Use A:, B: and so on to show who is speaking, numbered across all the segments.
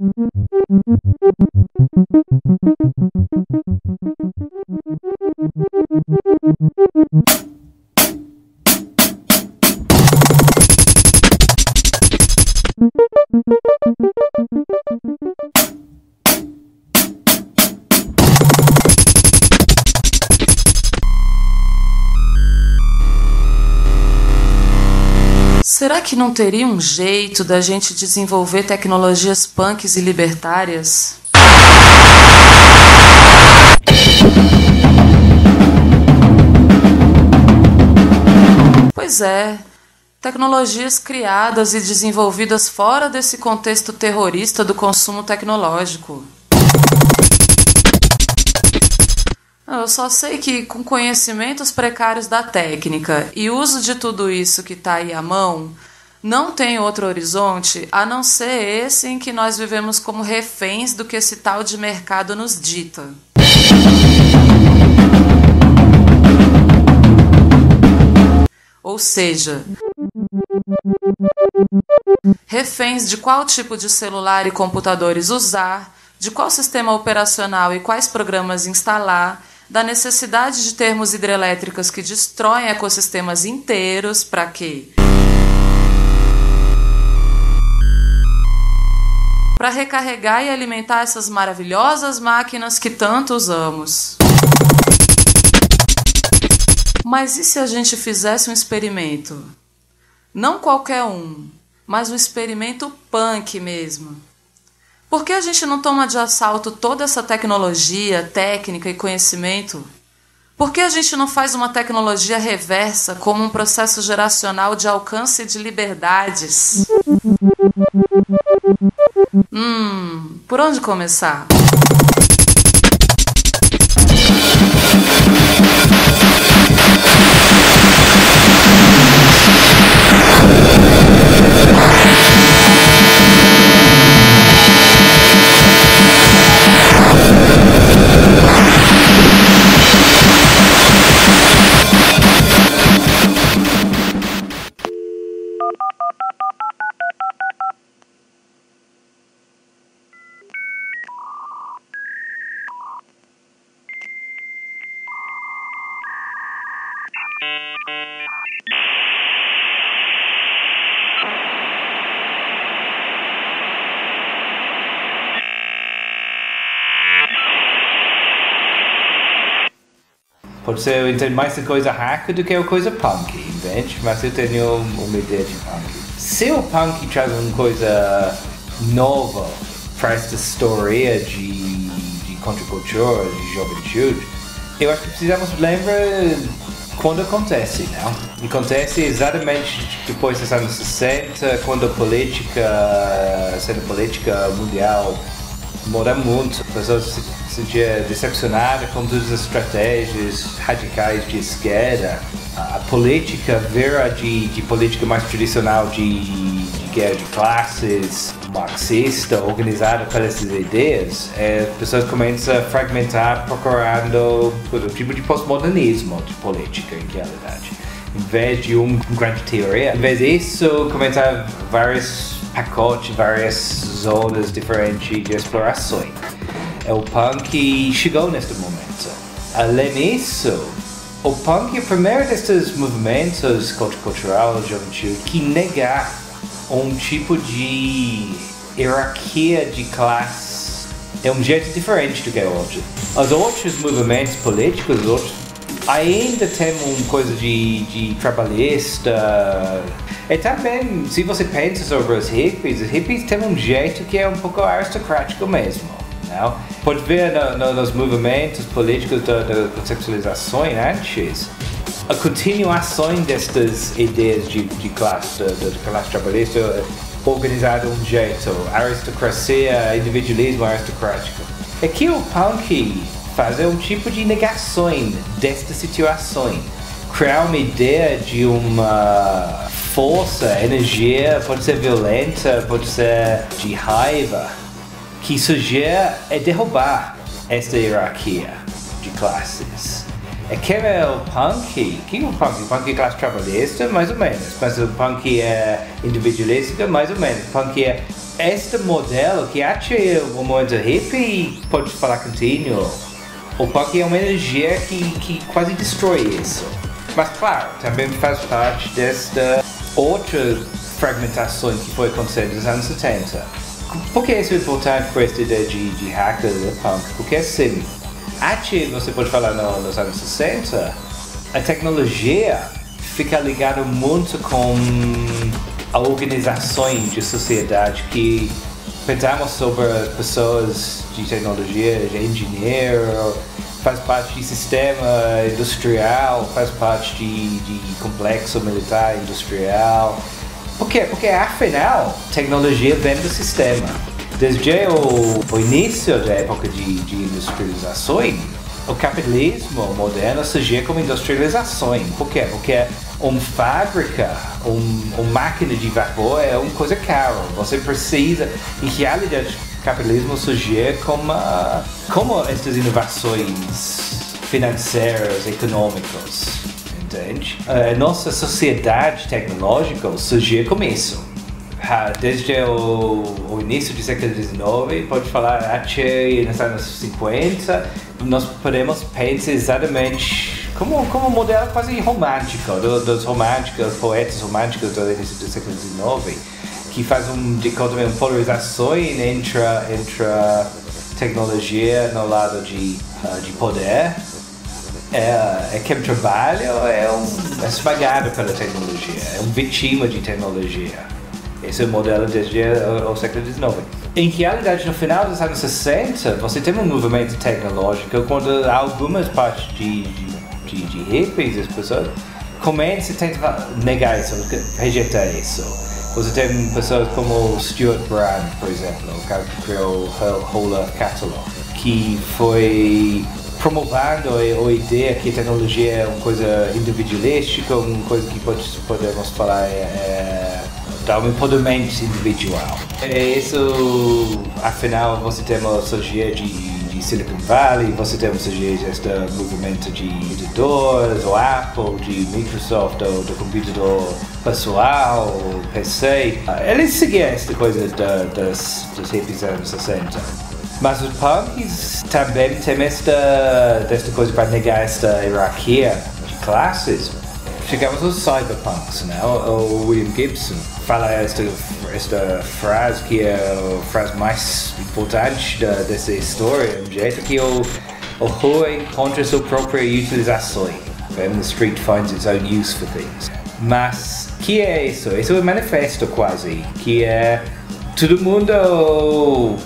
A: Thank you. Será que não teria um jeito da gente desenvolver tecnologias punks e libertárias? Pois é, tecnologias criadas e desenvolvidas fora desse contexto terrorista do consumo tecnológico. Eu só sei que, com conhecimentos precários da técnica e uso de tudo isso que está aí à mão, não tem outro horizonte a não ser esse em que nós vivemos como reféns do que esse tal de mercado nos dita. Ou seja, reféns de qual tipo de celular e computadores usar, de qual sistema operacional e quais programas instalar da necessidade de termos hidrelétricas que destroem ecossistemas inteiros para quê? Para recarregar e alimentar essas maravilhosas máquinas que tanto usamos. Mas e se a gente fizesse um experimento? Não qualquer um, mas um experimento punk mesmo por que a gente não toma de assalto toda essa tecnologia, técnica e conhecimento? Por que a gente não faz uma tecnologia reversa como um processo geracional de alcance de liberdades? Hum, por onde começar?
B: Eu entendo mais a coisa hacker do que a coisa punk, entende? Mas eu tenho uma ideia de punk. Se o punk traz uma coisa nova para esta história de, de contracultura, de juventude, eu acho que precisamos lembrar quando acontece, não? Acontece exatamente depois dos anos 60, quando a política, a cena política mundial muda muito, as pessoas se seja decepcionada com todas as estratégias radicais de esquerda, a, política vera de, de política mais tradicional de, de guerra de classes, marxista, organizada por essas ideias, é, as pessoas começam a fragmentar procurando um tipo de postmodernismo de política, em realidade. Em vez de uma grande teoria, em vez disso, começar vários pacotes, várias zonas diferentes de explorações é o punk chegou neste momento. Além disso, o punk é o primeiro destes movimentos cultural juventude que nega um tipo de hierarquia de classe é um jeito diferente do que é hoje. Os outros movimentos políticos, outros, ainda tem uma coisa de, de trabalhista. E também, se você pensa sobre os hippies, os hippies têm um jeito que é um pouco aristocrático mesmo. Não? Pode ver no, no, nos movimentos políticos da, da antes a continuação destas ideias de, de classe, da classe trabalhista organizada de um jeito, aristocracia, individualismo aristocrático. Aqui o punk faz um tipo de negação desta situação, criar uma ideia de uma força, energia, pode ser violenta, pode ser de raiva, que sugere é derrubar esta hierarquia de classes. É que é o punk, que é o punk? O punk é classe trabalhista, mais ou menos. Mas o punk é individualista, mais ou menos. O punk é este modelo que acha o mundo hippie, pode falar contínuo. O punk é uma energia que, que quase destrói isso. Mas claro, também faz parte desta outra fragmentação que foi acontecendo nos anos 70. Por que é importante para esta ideia de, de hacker de punk? Porque assim, até você pode falar no, nos anos 60, a tecnologia fica ligada muito com a organizações de sociedade que pensamos sobre pessoas de tecnologia, de engenheiro, faz parte de sistema industrial, faz parte de, de complexo militar industrial. Por quê? Porque afinal, tecnologia vem do sistema. Desde o, o início da época de, de industrialização, o capitalismo moderno surgiu como industrialização. Por quê? Porque uma fábrica, um, uma máquina de vapor é uma coisa cara. Você precisa, em realidade, o capitalismo surgiu como, como estas inovações financeiras, econômicas. Entende? A nossa sociedade tecnológica surgiu como isso desde o, o, início do século XIX, pode falar até nos anos 50, nós podemos pensar exatamente como, como um modelo quase romântico, do, dos românticos, poetas românticos do início do século XIX, que faz um dicotomia, uma polarização entre, entre tecnologia no lado de, uh, de poder é, é quem trabalha é, um, é esmagado pela tecnologia, é um vítima de tecnologia. Esse é o modelo desde o, o século XIX. Em realidade, no final dos anos 60, você tem um movimento tecnológico quando algumas partes de, de, de, de hippies, as pessoas, começam a tentar negar isso, rejeitar isso. Você tem pessoas como Stuart Brand, por exemplo, o cara que criou o Whole Earth Catalog, que foi promovendo a, ideia que tecnologia é uma coisa individualística, uma coisa que pode, podemos falar é, dá um empoderamento individual. É isso, afinal, você tem uma surgir de, de Silicon Valley, você tem uma surgir deste movimento de editores, o Apple, de Microsoft, do, do computador pessoal, PC. Eles seguiam esta coisa da, das, dos hippies anos 60. Mas os punks também têm esta, esta coisa para negar esta hierarquia de classes. Chegamos aos cyberpunks, né? O, o William Gibson fala esta, esta frase que é a frase mais importante da, dessa história, um jeito que o, o rua encontra sua própria utilização. And the street finds its own use for things. Mas que é isso? Isso é um manifesto quase, que é todo mundo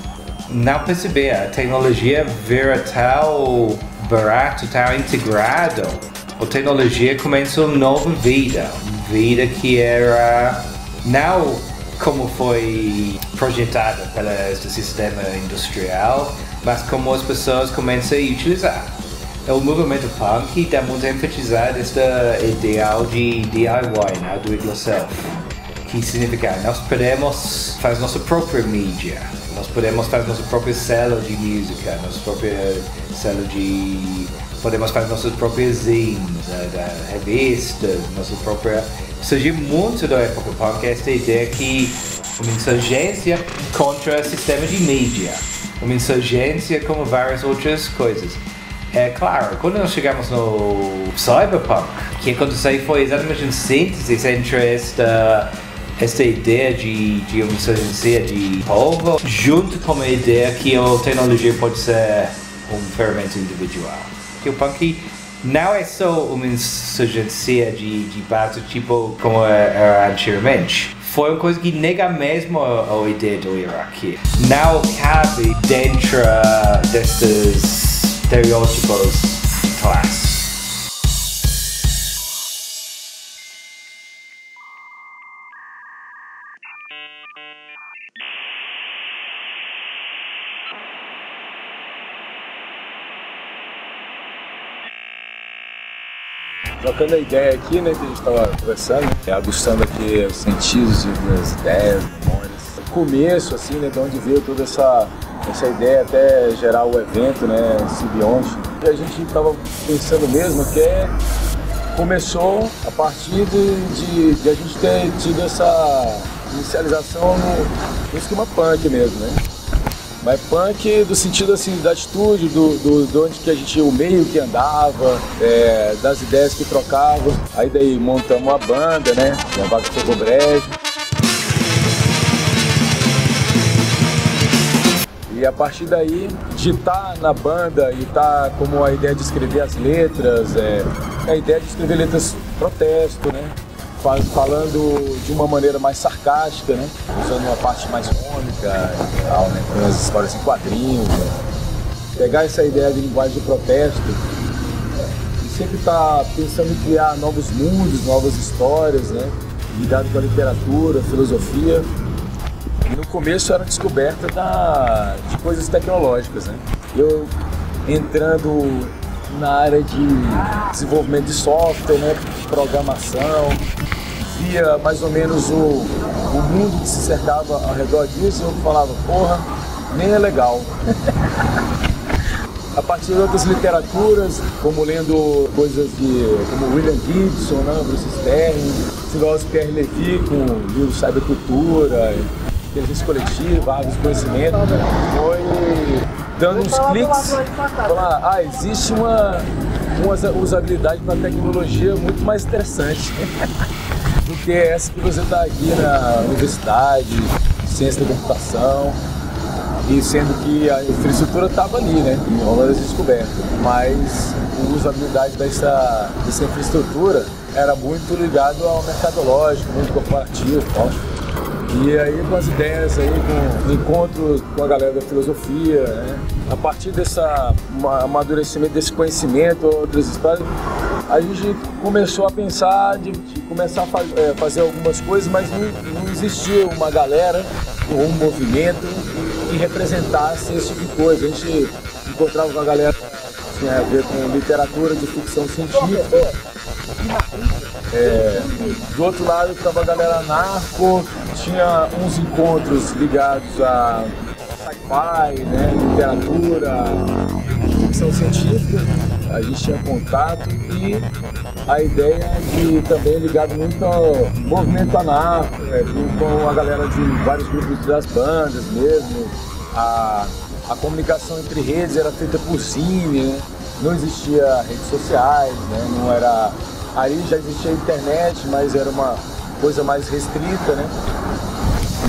B: não perceber. A tecnologia vira tal barato, tal integrado. A tecnologia começa uma nova vida. Vida que era não como foi projetada pelo sistema industrial, mas como as pessoas começam a utilizar. É o movimento punk dá muito enfatizar este ideal de DIY, né? do it yourself, que significa nós podemos fazer nossa própria mídia, nós podemos fazer nossa própria célula de música, nossa própria célula de. Podemos fazer nossas próprias zines, da, revista, nossa própria. Surgiu muito da época punk esta ideia que uma insurgência contra o sistema de mídia, uma insurgência como várias outras coisas. É claro, quando nós chegamos no cyberpunk, o que aconteceu foi exatamente uma síntese entre esta esta ideia de, de insurgência de povo, junto com a ideia que a tecnologia pode ser um ferramenta individual. Que o punk não é só uma insurgência de, de base tipo como era antigamente. Foi uma coisa que nega mesmo a, a ideia do Iraque. Não cabe dentro destes estereótipos de classe.
C: Trocando a ideia aqui, né, que a gente estava conversando, é, aguçando aqui os sentidos das ideias, memórias. O começo, assim, né, de onde veio toda essa, essa ideia até gerar o evento, né, Sibionte. que a gente estava pensando mesmo, que é começou a partir de, de, de, a gente ter tido essa inicialização no, no esquema punk mesmo, né? Mas punk do sentido assim, da atitude, do, do, do onde que a gente, o meio que andava, é, das ideias que trocava. Aí daí montamos a banda, né? A Vaca Fogo Brejo. E a partir daí, de estar na banda e estar como a ideia de escrever as letras, é, a ideia de escrever letras protesto, né? Falando de uma maneira mais sarcástica, né? Usando uma parte mais cômica e tal, né? Com as histórias em quadrinhos. Né? Pegar essa ideia de linguagem de protesto e sempre estar tá pensando em criar novos mundos, novas histórias, né? Ligado com a literatura, filosofia. E no começo era descoberta da, de coisas tecnológicas, né? Eu entrando na área de desenvolvimento de software, né? programação, via mais ou menos o, o mundo que se cercava ao redor disso, eu falava, porra, nem é legal. a partir de outras literaturas, como lendo coisas de como William Gibson, né, Bruce Stern, filósofo Pierre Levy com o livro Cybercultura, inteligência coletiva, de conhecimento, foi dando uns cliques, falar, ah, existe uma, uma usabilidade para tecnologia muito mais interessante. do que essa que você está aqui na universidade, ciência da computação, e sendo que a infraestrutura estava ali, né, em das Descobertas, mas a usabilidade dessa, dessa infraestrutura era muito ligado ao mercadológico, muito corporativo tal. E aí com as ideias aí, com encontros com a galera da filosofia, né? a partir desse amadurecimento desse conhecimento, outras histórias, a gente começou a pensar de, de começar a é, fazer algumas coisas, mas não, não existia uma galera ou um movimento que representasse esse tipo de coisa. A gente encontrava uma galera que tinha a ver com literatura de ficção científica. É, do outro lado estava a galera narco, tinha uns encontros ligados a sci-fi, né, literatura, ficção científica, a gente tinha contato e a ideia de também ligado muito ao movimento anarco, né, com a galera de vários grupos das bandas mesmo, a, a comunicação entre redes era feita por cine, né? não existia redes sociais, né? não era. Aí já existia internet, mas era uma coisa mais restrita, né?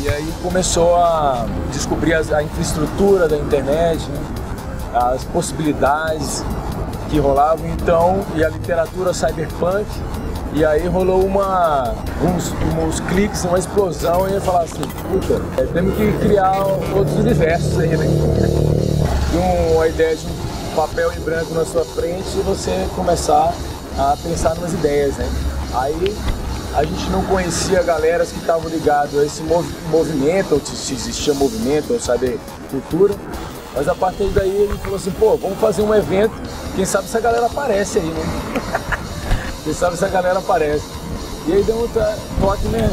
C: E aí começou a descobrir a infraestrutura da internet, né? as possibilidades que rolavam então, e a literatura cyberpunk, e aí rolou uma, uns, uns cliques, uma explosão, e eu falar assim, puta, é, temos que criar outros universos aí, né? Com a ideia de um papel em branco na sua frente e você começar a pensar nas ideias, né? Aí a gente não conhecia galera que estavam ligados a esse mov movimento, ou se existia movimento, ou saber cultura, mas a partir daí ele falou assim, pô, vamos fazer um evento, quem sabe essa galera aparece aí, né? quem sabe essa galera aparece. E aí deu um toque, né?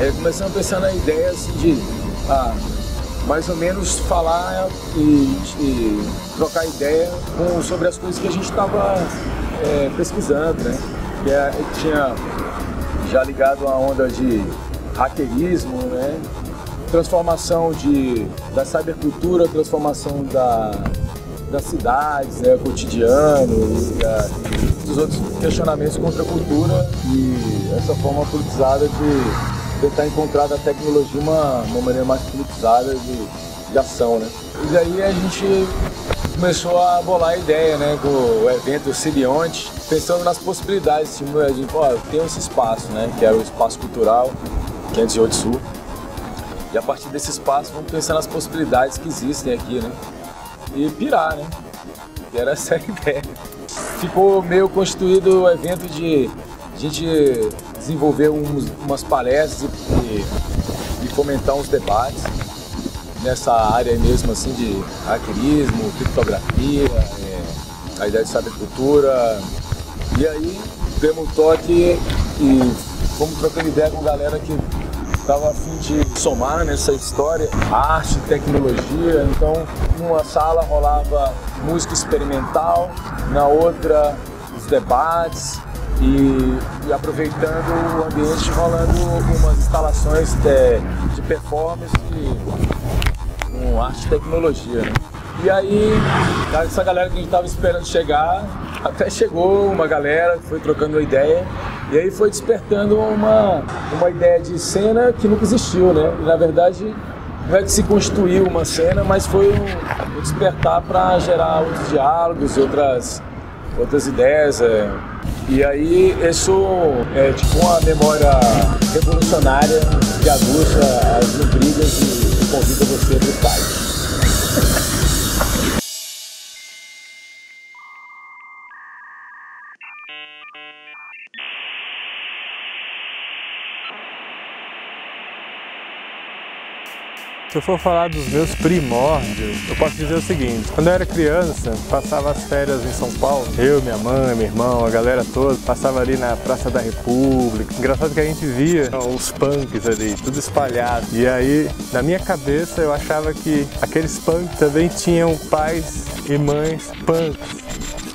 C: É, começamos a pensar na ideia assim, de ah, mais ou menos falar e, e trocar ideia com, sobre as coisas que a gente estava é, pesquisando, né? Que é, tinha já ligado a onda de hackerismo, né? transformação de, da cybercultura, transformação da, das cidades, né, cotidiano, e, a, dos outros questionamentos contra a cultura e essa forma politizada de tentar encontrar da tecnologia uma, uma maneira mais politizada de, de ação. Né? E daí a gente começou a bolar a ideia né, o evento Sirionte, pensando nas possibilidades. Tipo, a gente, tem esse espaço, né, que era o espaço cultural 508 Sul e a partir desse espaço vamos pensar nas possibilidades que existem aqui, né? E pirar, né? Que era essa a ideia. Ficou meio constituído o evento de a gente desenvolver uns, umas palestras e, e, fomentar uns debates nessa área mesmo assim de hackerismo, criptografia, é, a ideia de cybercultura. E aí demos um toque e fomos trocando ideia com galera que estava a fim de somar nessa história arte, tecnologia. Então, numa sala rolava música experimental, na outra os debates e, e aproveitando o ambiente rolando algumas instalações de, de performance com arte e tecnologia. Né? E aí, essa galera que a gente estava esperando chegar, até chegou uma galera, foi trocando uma ideia, e aí foi despertando uma, uma ideia de cena que nunca existiu, né? E, na verdade, não é que se construiu uma cena, mas foi um, um despertar para gerar outros diálogos outras, outras ideias. É. E aí isso é tipo uma memória revolucionária que aguça as intrigas e, convida você para o site.
D: Se eu for falar dos meus primórdios, eu posso dizer o seguinte: quando eu era criança, passava as férias em São Paulo, eu, minha mãe, meu irmão, a galera toda, passava ali na Praça da República. Engraçado que a gente via os punks ali, tudo espalhado. E aí, na minha cabeça, eu achava que aqueles punks também tinham pais e mães punks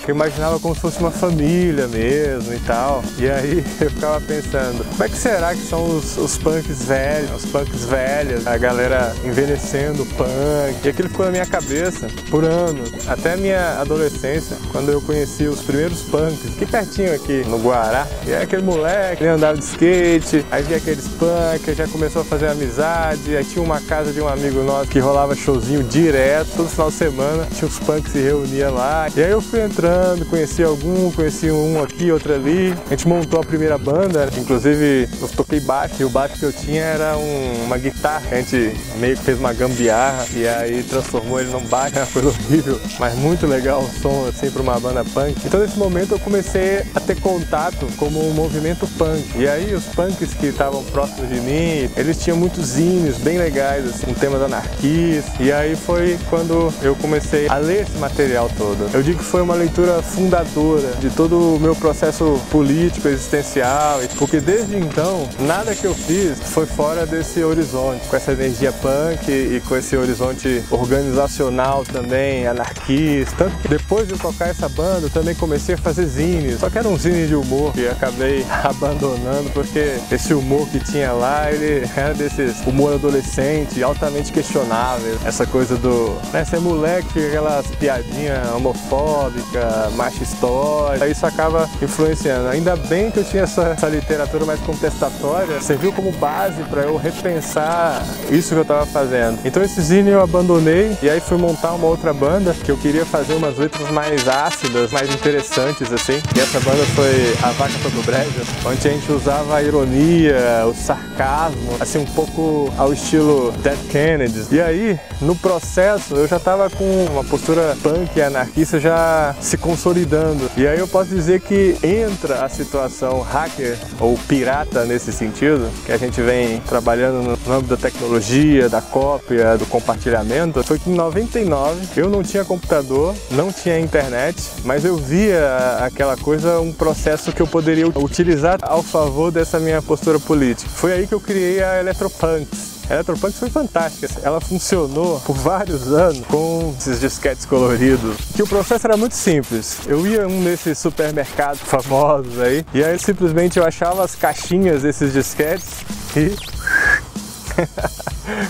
D: eu imaginava como se fosse uma família mesmo e tal. E aí eu ficava pensando, como é que será que são os, os punks velhos, os punks velhos, a galera envelhecendo punk. E aquilo ficou na minha cabeça por anos, até minha adolescência, quando eu conheci os primeiros punks, aqui pertinho aqui no Guará. E aí aquele moleque, ele andava de skate, aí via aqueles punks, já começou a fazer amizade, aí tinha uma casa de um amigo nosso que rolava showzinho direto, todo final de semana, tinha os punks se reuniam lá. E aí eu fui entrando conheci algum, conheci um aqui, outro ali. A gente montou a primeira banda, inclusive eu toquei baixo e o baixo que eu tinha era um, uma guitarra. A gente meio que fez uma gambiarra e aí transformou ele num baixo, coisa horrível, mas muito legal o som assim para uma banda punk. Então nesse momento eu comecei a ter contato como um movimento punk. E aí os punks que estavam próximos de mim, eles tinham muitos zines bem legais, assim, um tema da anarquista. E aí foi quando eu comecei a ler esse material todo. Eu digo que foi uma leitura figura fundadora de todo o meu processo político, existencial, porque desde então, nada que eu fiz foi fora desse horizonte, com essa energia punk e com esse horizonte organizacional também, anarquista. Tanto que depois de tocar essa banda, eu também comecei a fazer zines, só que era um zine de humor que acabei abandonando, porque esse humor que tinha lá, ele era desses humor adolescente, altamente questionável. Essa coisa do, né, ser moleque, aquelas piadinhas homofóbicas, macho histórica, isso acaba influenciando. Ainda bem que eu tinha essa, essa literatura mais contestatória, serviu como base para eu repensar isso que eu estava fazendo. Então esse zine eu abandonei e aí fui montar uma outra banda que eu queria fazer umas letras mais ácidas, mais interessantes assim. E essa banda foi a Vaca Todo Breja, onde a gente usava a ironia, o sarcasmo, assim um pouco ao estilo Dead Kennedys. E aí, no processo, eu já estava com uma postura punk e anarquista já se consolidando. E aí eu posso dizer que entra a situação hacker ou pirata nesse sentido, que a gente vem trabalhando no âmbito da tecnologia, da cópia, do compartilhamento, foi que em 99 eu não tinha computador, não tinha internet, mas eu via aquela coisa, um processo que eu poderia utilizar ao favor dessa minha postura política. Foi aí que eu criei a Electropunks a Electropunk foi fantástica. Ela funcionou por vários anos com esses disquetes coloridos. Que o processo era muito simples. Eu ia um desses supermercados famosos aí e aí simplesmente eu achava as caixinhas desses disquetes e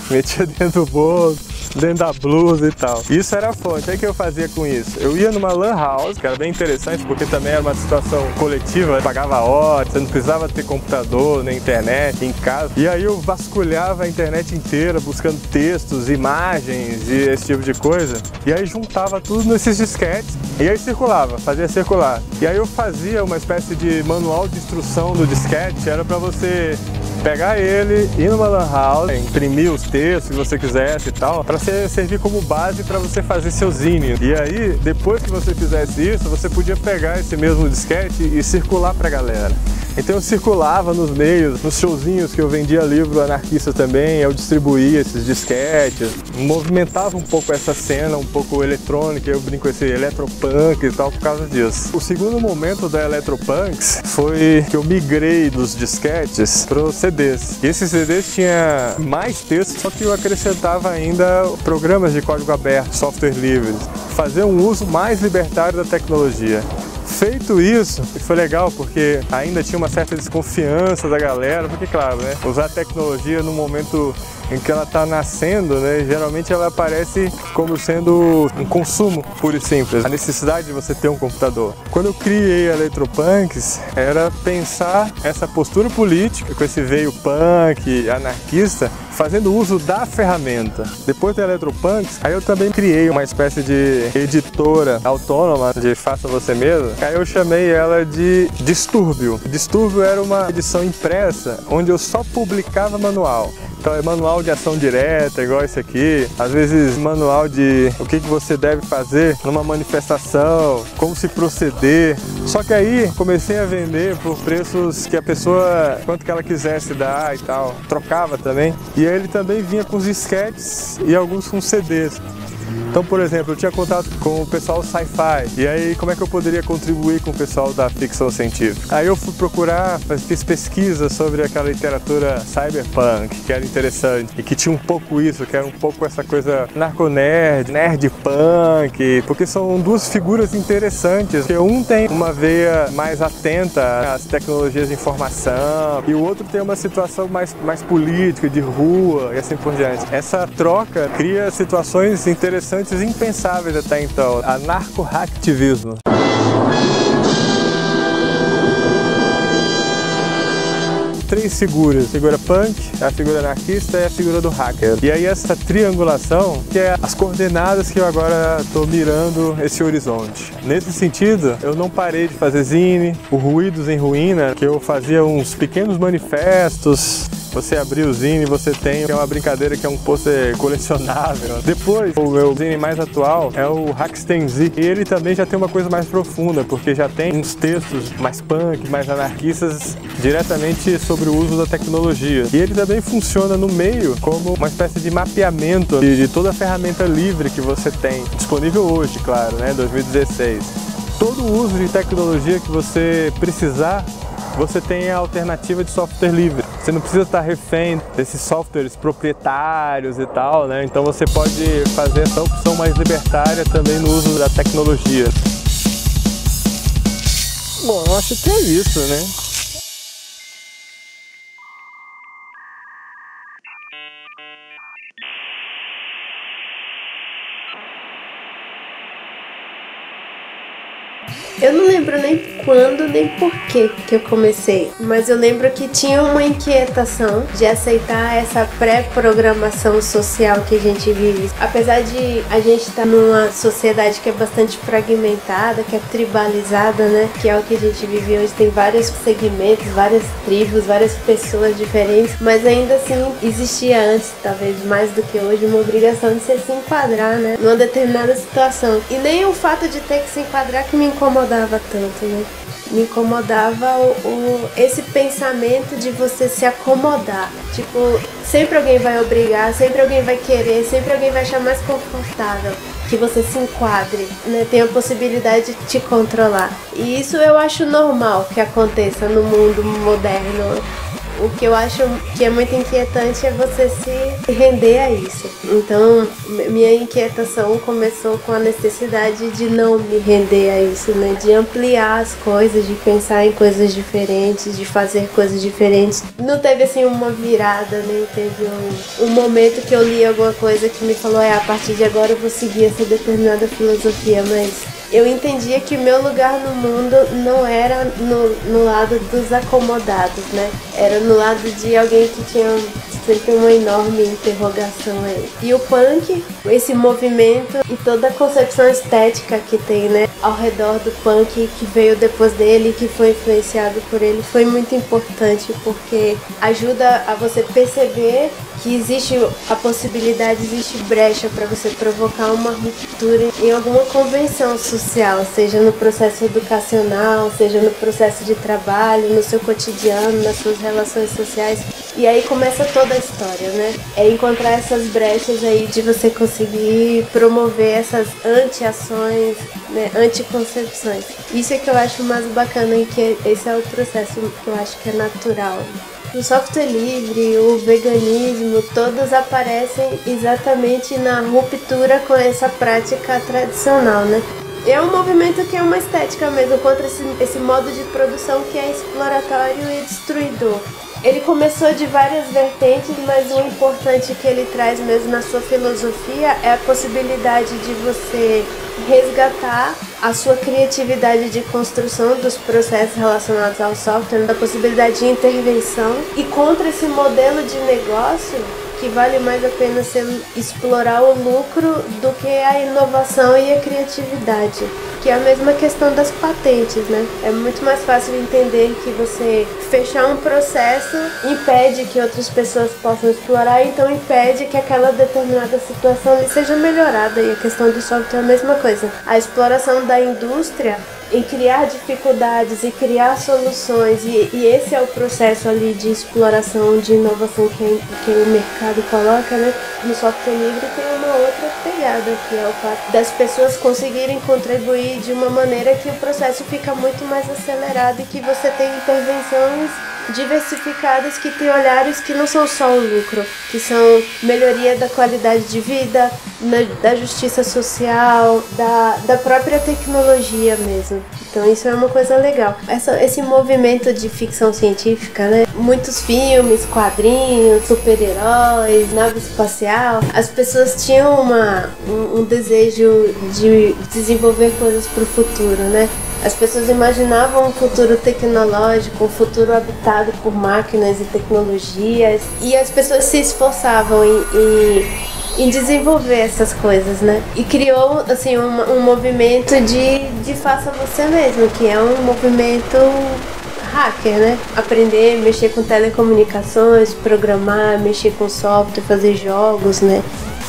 D: metia dentro do bolso dentro da blusa e tal. Isso era a fonte. O que eu fazia com isso? Eu ia numa lan house, que era bem interessante, porque também era uma situação coletiva, pagava hora, você não precisava ter computador, nem internet em casa. E aí eu vasculhava a internet inteira, buscando textos, imagens e esse tipo de coisa. E aí juntava tudo nesses disquetes e aí circulava, fazia circular. E aí eu fazia uma espécie de manual de instrução do disquete, era para você pegar ele, ir numa lan house, imprimir os textos que você quisesse e tal, para servir como base para você fazer seu zine. E aí, depois que você fizesse isso, você podia pegar esse mesmo disquete e circular para a galera. Então eu circulava nos meios, nos showzinhos que eu vendia livro anarquista também, eu distribuía esses disquetes, movimentava um pouco essa cena, um pouco eletrônica, eu brinco esse eletropunk e tal por causa disso. O segundo momento da Electropunks foi que eu migrei dos disquetes para os CDs. E esses CDs tinha mais texto, só que eu acrescentava ainda programas de código aberto, software livre, fazer um uso mais libertário da tecnologia. Feito isso, foi legal porque ainda tinha uma certa desconfiança da galera, porque claro, né, usar a tecnologia no momento em que ela está nascendo, né, geralmente ela aparece como sendo um consumo puro e simples, a necessidade de você ter um computador. Quando eu criei a Electropunks, era pensar essa postura política com esse veio punk, anarquista, fazendo uso da ferramenta. Depois da Electropunks, aí eu também criei uma espécie de editora autônoma de faça você mesmo. Aí eu chamei ela de Distúrbio. Distúrbio era uma edição impressa onde eu só publicava manual. Então é manual de ação direta, igual esse aqui. Às vezes manual de o que, que você deve fazer numa manifestação, como se proceder. Só que aí comecei a vender por preços que a pessoa, quanto que ela quisesse dar e tal. Trocava também. E ele também vinha com os disquetes e alguns com CDs. Então, por exemplo, eu tinha contato com o pessoal sci-fi, e aí como é que eu poderia contribuir com o pessoal da ficção científica? Aí eu fui procurar, fiz pesquisa sobre aquela literatura cyberpunk, que era interessante, e que tinha um pouco isso, que era um pouco essa coisa narco-nerd, nerd-punk, porque são duas figuras interessantes, que um tem uma veia mais atenta às tecnologias de informação, e o outro tem uma situação mais, mais política, de rua, e assim por diante. Essa troca cria situações interessantes interessantes impensáveis até então. Anarco-hacktivismo. três figuras, a figura punk, a figura anarquista e a figura do hacker. E aí essa triangulação que é as coordenadas que eu agora estou mirando esse horizonte. Nesse sentido, eu não parei de fazer zine, o Ruídos em Ruína, que eu fazia uns pequenos manifestos você abrir o zine, você tem é uma brincadeira que é um pôster colecionável. Depois, o meu zine mais atual é o Hackstenzi. E ele também já tem uma coisa mais profunda, porque já tem uns textos mais punk, mais anarquistas, diretamente sobre o uso da tecnologia. E ele também funciona no meio como uma espécie de mapeamento de, de toda a ferramenta livre que você tem, disponível hoje, claro, né, 2016. Todo o uso de tecnologia que você precisar você tem a alternativa de software livre. Você não precisa estar refém desses softwares proprietários e tal, né? Então você pode fazer essa opção mais libertária também no uso da tecnologia. Bom, eu acho que é isso, né?
E: Eu não lembro nem quando nem por que que eu comecei, mas eu lembro que tinha uma inquietação de aceitar essa pré-programação social que a gente vive. Apesar de a gente estar tá numa sociedade que é bastante fragmentada, que é tribalizada, né? Que é o que a gente vive hoje, tem vários segmentos, várias tribos, várias pessoas diferentes, mas ainda assim existia antes, talvez mais do que hoje, uma obrigação de você se enquadrar, né? Numa determinada situação. E nem o fato de ter que se enquadrar que me incomoda incomodava tanto, né? Me incomodava o, o, esse pensamento de você se acomodar. Tipo, sempre alguém vai obrigar, sempre alguém vai querer, sempre alguém vai achar mais confortável que você se enquadre, né? Tem a possibilidade de te controlar. E isso eu acho normal que aconteça no mundo moderno o que eu acho que é muito inquietante é você se render a isso. Então, minha inquietação começou com a necessidade de não me render a isso, né? De ampliar as coisas, de pensar em coisas diferentes, de fazer coisas diferentes. Não teve assim uma virada, nem né? teve um, um momento que eu li alguma coisa que me falou, é, a partir de agora eu vou seguir essa determinada filosofia, mas eu entendia que meu lugar no mundo não era no, no lado dos acomodados, né? Era no lado de alguém que tinha sempre uma enorme interrogação aí. E o punk, esse movimento e toda a concepção estética que tem, né, ao redor do punk que veio depois dele, que foi influenciado por ele, foi muito importante porque ajuda a você perceber que existe a possibilidade, existe brecha para você provocar uma ruptura em alguma convenção social, seja no processo educacional, seja no processo de trabalho, no seu cotidiano, nas suas relações sociais. E aí começa toda a história, né? É encontrar essas brechas aí de você conseguir promover essas anti-ações, né? anticoncepções. Isso é que eu acho mais bacana e que esse é o processo que eu acho que é natural. O software livre, o veganismo, todos aparecem exatamente na ruptura com essa prática tradicional, né? É um movimento que é uma estética mesmo contra esse, esse modo de produção que é exploratório e destruidor. Ele começou de várias vertentes, mas o importante que ele traz mesmo na sua filosofia é a possibilidade de você resgatar a sua criatividade de construção dos processos relacionados ao software, da possibilidade de intervenção. E contra esse modelo de negócio que vale mais a pena ser, explorar o lucro do que a inovação e a criatividade. Que é a mesma questão das patentes, né? É muito mais fácil entender que você fechar um processo impede que outras pessoas possam explorar, então impede que aquela determinada situação seja melhorada. E a questão do software é a mesma coisa. A exploração da indústria em criar dificuldades e criar soluções. E, e, esse é o processo ali de exploração de inovação que, que o mercado coloca né? No software livre tem uma outra pegada que é o fato das pessoas conseguirem contribuir de uma maneira que o processo fica muito mais acelerado e que você tem intervenções diversificadas que têm olhares que não são só o lucro, que são melhoria da qualidade de vida, da justiça social, da, da própria tecnologia mesmo. Então isso é uma coisa legal. Essa, esse movimento de ficção científica, né? Muitos filmes, quadrinhos, super-heróis, nave espacial. As pessoas tinham uma, um, um desejo de desenvolver coisas para o futuro, né? As pessoas imaginavam um futuro tecnológico, um futuro habitado por máquinas e tecnologias, e as pessoas se esforçavam em, em, em desenvolver essas coisas, né? E criou assim um, um movimento de, de faça você mesmo, que é um movimento hacker, né? Aprender, mexer com telecomunicações, programar, mexer com software, fazer jogos, né?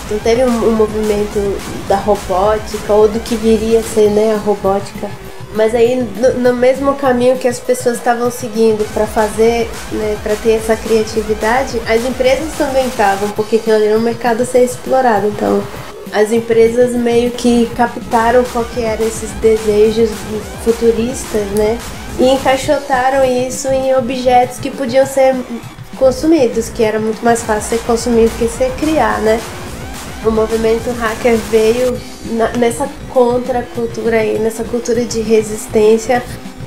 E: Então teve um, um movimento da robótica ou do que viria a ser, né, a robótica mas aí no, no mesmo caminho que as pessoas estavam seguindo para fazer, né, para ter essa criatividade, as empresas também estavam, porque aquilo ali era um mercado a ser explorado. Então, as empresas meio que captaram qual que eram esses desejos futuristas, né? E encaixotaram isso em objetos que podiam ser consumidos, que era muito mais fácil ser consumido que ser criar, né? O movimento hacker veio na, nessa contracultura aí, nessa cultura de resistência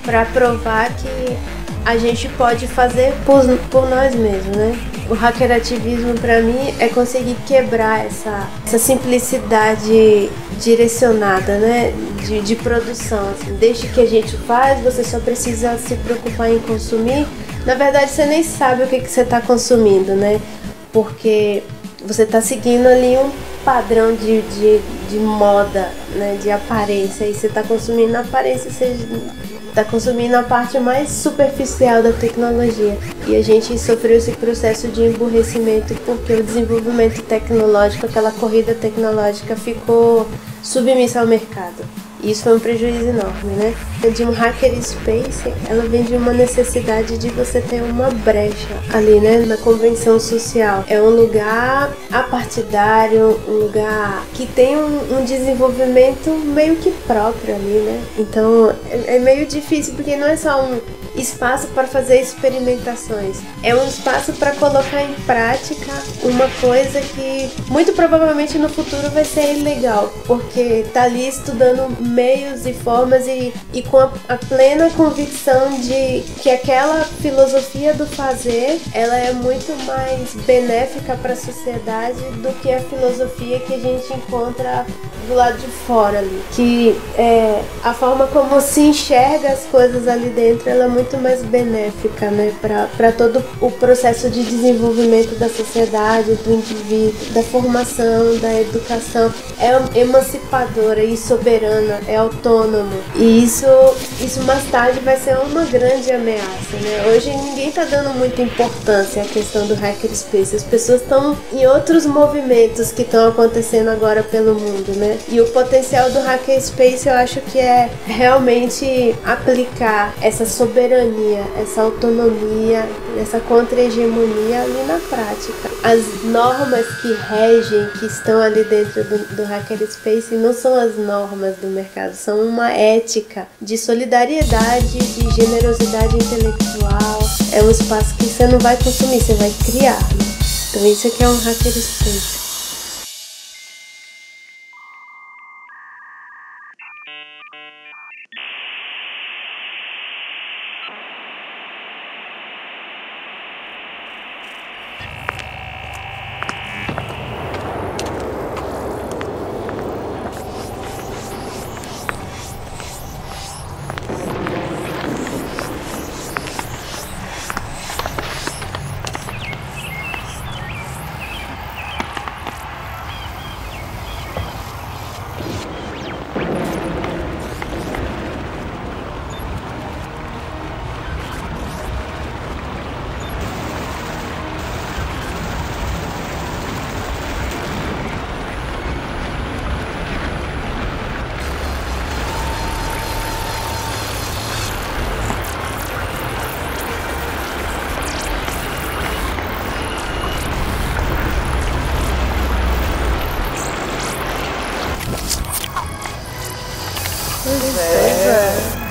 E: para provar que a gente pode fazer por, por nós mesmos, né? O hackerativismo para mim é conseguir quebrar essa, essa simplicidade direcionada, né? De, de produção. Assim. Desde que a gente faz, você só precisa se preocupar em consumir. Na verdade, você nem sabe o que, que você está consumindo, né? Porque você está seguindo ali um padrão de, de, de moda, né, de aparência, e você está consumindo a aparência, você está consumindo a parte mais superficial da tecnologia. E a gente sofreu esse processo de emburrecimento porque o desenvolvimento tecnológico, aquela corrida tecnológica ficou submissa ao mercado. Isso foi um prejuízo enorme, né? De um hacker space, ela vem de uma necessidade de você ter uma brecha ali, né? Na convenção social. É um lugar apartidário, um lugar que tem um, um desenvolvimento meio que próprio ali, né? Então é, é meio difícil porque não é só um espaço para fazer experimentações. É um espaço para colocar em prática uma coisa que muito provavelmente no futuro vai ser ilegal, porque tá ali estudando meios e formas e, e com a, a plena convicção de que aquela filosofia do fazer ela é muito mais benéfica para a sociedade do que a filosofia que a gente encontra do lado de fora ali. Que é, a forma como se enxerga as coisas ali dentro ela é muito muito mais benéfica, né, para todo o processo de desenvolvimento da sociedade, do indivíduo, da formação, da educação. É emancipadora e soberana, é autônomo. E isso, isso mais tarde vai ser uma grande ameaça, né? Hoje ninguém está dando muita importância à questão do hackerspace. As pessoas estão em outros movimentos que estão acontecendo agora pelo mundo, né? E o potencial do hackerspace eu acho que é realmente aplicar essa soberania, essa autonomia, essa contra-hegemonia ali na prática. As normas que regem, que estão ali dentro do, do hackerspace, não são as normas do mercado, são uma ética de solidariedade, de generosidade intelectual. É um espaço que você não vai consumir, você vai criar. Né? Então isso aqui é um hackerspace.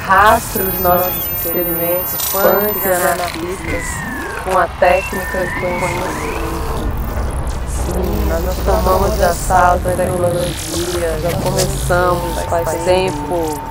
A: Rastro dos nossos experimentos, punks e anarquistas, com a técnica que conhecemos. Sim, nós não tomamos de assalto a tecnologia, já começamos faz tempo